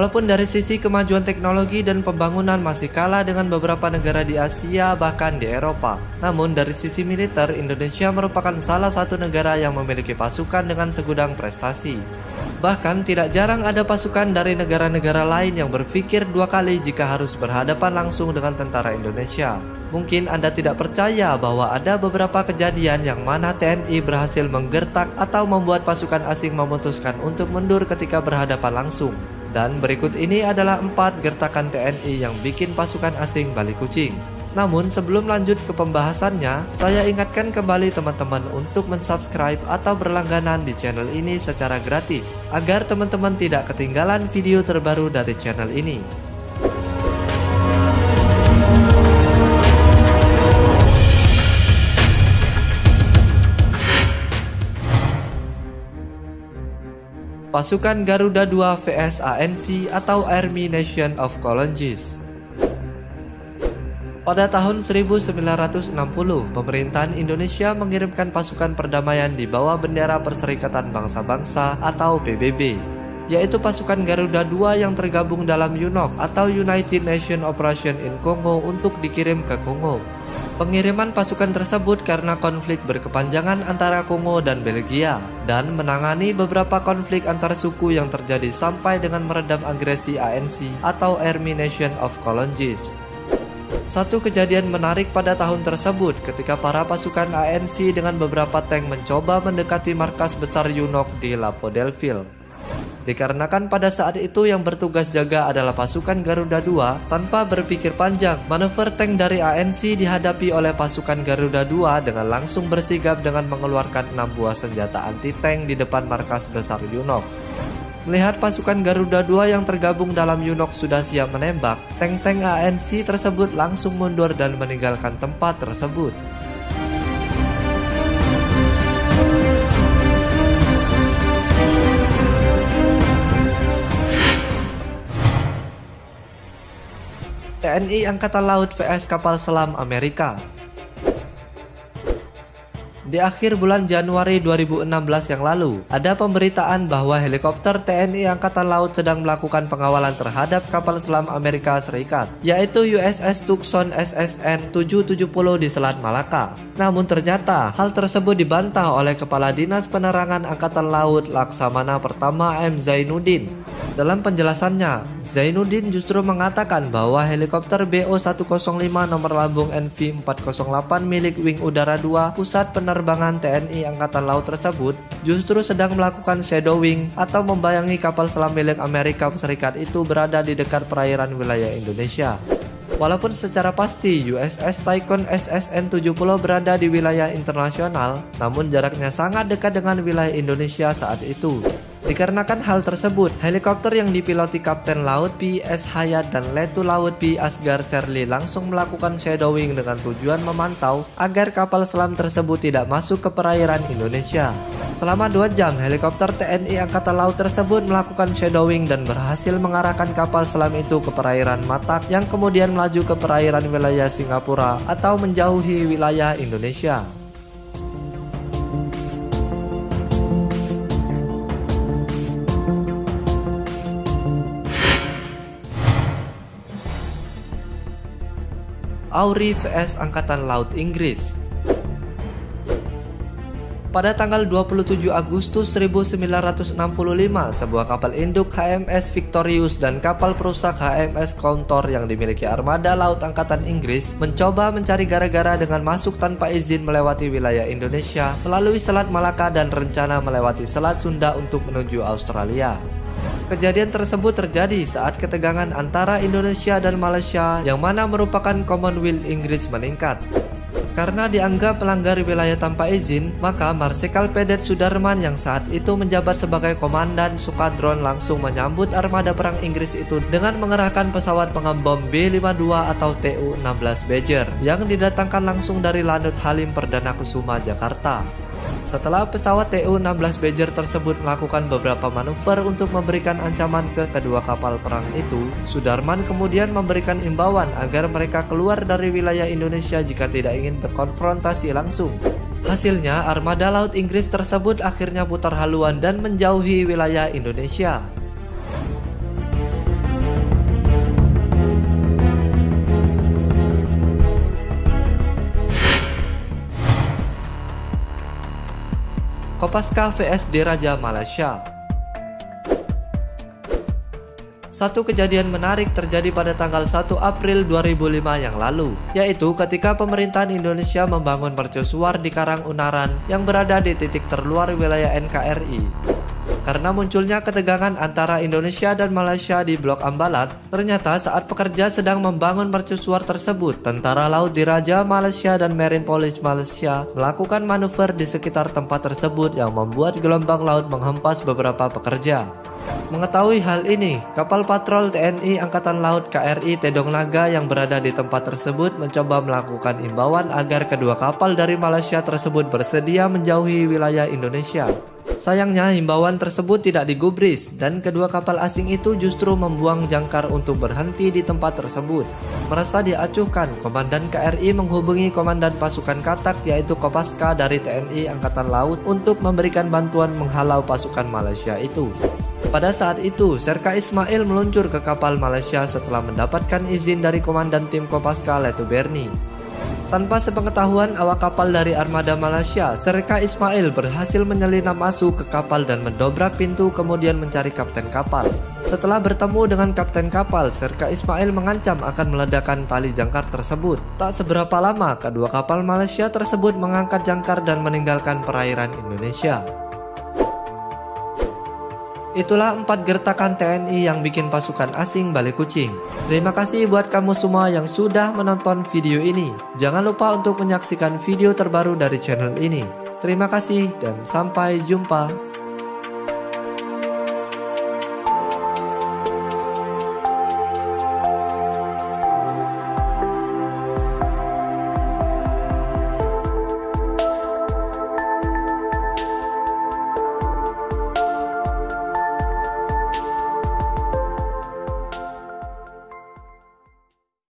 Walaupun dari sisi kemajuan teknologi dan pembangunan masih kalah dengan beberapa negara di Asia bahkan di Eropa. Namun dari sisi militer, Indonesia merupakan salah satu negara yang memiliki pasukan dengan segudang prestasi. Bahkan tidak jarang ada pasukan dari negara-negara lain yang berpikir dua kali jika harus berhadapan langsung dengan tentara Indonesia. Mungkin Anda tidak percaya bahwa ada beberapa kejadian yang mana TNI berhasil menggertak atau membuat pasukan asing memutuskan untuk mundur ketika berhadapan langsung. Dan berikut ini adalah empat gertakan TNI yang bikin pasukan asing balik kucing. Namun sebelum lanjut ke pembahasannya, saya ingatkan kembali teman-teman untuk mensubscribe atau berlangganan di channel ini secara gratis, agar teman-teman tidak ketinggalan video terbaru dari channel ini. Pasukan Garuda 2 vs ANC atau Army Nation of Colonges pada tahun 1960, pemerintahan Indonesia mengirimkan pasukan perdamaian di bawah bendera Perserikatan Bangsa-Bangsa atau PBB, yaitu pasukan Garuda II yang tergabung dalam UNOC atau United Nations Operation in Congo untuk dikirim ke Kongo. Pengiriman pasukan tersebut karena konflik berkepanjangan antara Kongo dan Belgia dan menangani beberapa konflik antar suku yang terjadi sampai dengan meredam agresi ANC atau Army Nation of Colonges. Satu kejadian menarik pada tahun tersebut ketika para pasukan ANC dengan beberapa tank mencoba mendekati markas besar UNOC di Lapo Delville. Dikarenakan pada saat itu yang bertugas jaga adalah pasukan Garuda II, tanpa berpikir panjang, manuver tank dari ANC dihadapi oleh pasukan Garuda II dengan langsung bersigap dengan mengeluarkan enam buah senjata anti-tank di depan markas besar UNOC. Melihat pasukan Garuda II yang tergabung dalam Yunok sudah siap menembak, tank-tank ANC tersebut langsung mundur dan meninggalkan tempat tersebut. TNI Angkatan Laut vs Kapal Selam Amerika di akhir bulan Januari 2016 yang lalu, ada pemberitaan bahwa helikopter TNI Angkatan Laut sedang melakukan pengawalan terhadap kapal selam Amerika Serikat, yaitu USS Tucson SSN 770 di Selat Malaka. Namun ternyata hal tersebut dibantah oleh Kepala Dinas Penerangan Angkatan Laut Laksamana Pertama M. Zainuddin. Dalam penjelasannya, Zainuddin justru mengatakan bahwa helikopter BO-105 nomor lambung NV-408 milik Wing Udara 2 Pusat penerbangan TNI Angkatan Laut tersebut justru sedang melakukan shadowing atau membayangi kapal selam milik Amerika Serikat itu berada di dekat perairan wilayah Indonesia. Walaupun secara pasti USS Tycoon SSN-70 berada di wilayah internasional, namun jaraknya sangat dekat dengan wilayah Indonesia saat itu. Dikarenakan hal tersebut, helikopter yang dipiloti Kapten Laut P. S. Hayat dan Letu Laut P. Asgar Serli langsung melakukan shadowing dengan tujuan memantau agar kapal selam tersebut tidak masuk ke perairan Indonesia. Selama dua jam, helikopter TNI Angkatan Laut tersebut melakukan shadowing dan berhasil mengarahkan kapal selam itu ke perairan Matak yang kemudian melaju ke perairan wilayah Singapura atau menjauhi wilayah Indonesia. Auri vs Angkatan Laut Inggris. Pada tanggal 27 Agustus 1965, sebuah kapal induk HMS Victorious dan kapal perusak HMS Counter yang dimiliki armada laut angkatan Inggris mencoba mencari gara-gara dengan masuk tanpa izin melewati wilayah Indonesia melalui Selat Malaka dan rencana melewati Selat Sunda untuk menuju Australia. Kejadian tersebut terjadi saat ketegangan antara Indonesia dan Malaysia yang mana merupakan Commonwealth Inggris meningkat. Karena dianggap melanggar wilayah tanpa izin, maka Marsikal Pedet Sudarman yang saat itu menjabat sebagai komandan Sukadron langsung menyambut armada perang Inggris itu dengan mengerahkan pesawat pengembom B-52 atau TU-16 Badger yang didatangkan langsung dari Lanut Halim Perdana Kusuma, Jakarta. Setelah pesawat TU-16 Badger tersebut melakukan beberapa manuver untuk memberikan ancaman ke kedua kapal perang itu, Sudarman kemudian memberikan imbauan agar mereka keluar dari wilayah Indonesia jika tidak ingin berkonfrontasi langsung. Hasilnya, armada laut Inggris tersebut akhirnya putar haluan dan menjauhi wilayah Indonesia. Kopaska vs Diraja Malaysia Satu kejadian menarik terjadi pada tanggal 1 April 2005 yang lalu, yaitu ketika pemerintahan Indonesia membangun mercusuar di Karang Unaran yang berada di titik terluar wilayah NKRI. Karena munculnya ketegangan antara Indonesia dan Malaysia di Blok Ambalat, ternyata saat pekerja sedang membangun mercusuar tersebut, tentara laut diraja Malaysia dan Marine Police Malaysia melakukan manuver di sekitar tempat tersebut yang membuat gelombang laut menghempas beberapa pekerja. Mengetahui hal ini, kapal patrol TNI Angkatan Laut KRI Tedong Naga yang berada di tempat tersebut mencoba melakukan imbauan agar kedua kapal dari Malaysia tersebut bersedia menjauhi wilayah Indonesia. Sayangnya himbauan tersebut tidak digubris dan kedua kapal asing itu justru membuang jangkar untuk berhenti di tempat tersebut. Merasa diacuhkan, Komandan KRI menghubungi Komandan Pasukan Katak yaitu Kopaska dari TNI Angkatan Laut untuk memberikan bantuan menghalau pasukan Malaysia itu. Pada saat itu, Serka Ismail meluncur ke kapal Malaysia setelah mendapatkan izin dari Komandan Tim Kopaska Letu Berni. Tanpa sepengetahuan awak kapal dari armada Malaysia, Serka Ismail berhasil menyelinap masuk ke kapal dan mendobrak pintu kemudian mencari kapten kapal. Setelah bertemu dengan kapten kapal, Serka Ismail mengancam akan meledakkan tali jangkar tersebut. Tak seberapa lama, kedua kapal Malaysia tersebut mengangkat jangkar dan meninggalkan perairan Indonesia. Itulah empat gertakan TNI yang bikin pasukan asing balik kucing. Terima kasih buat kamu semua yang sudah menonton video ini. Jangan lupa untuk menyaksikan video terbaru dari channel ini. Terima kasih dan sampai jumpa.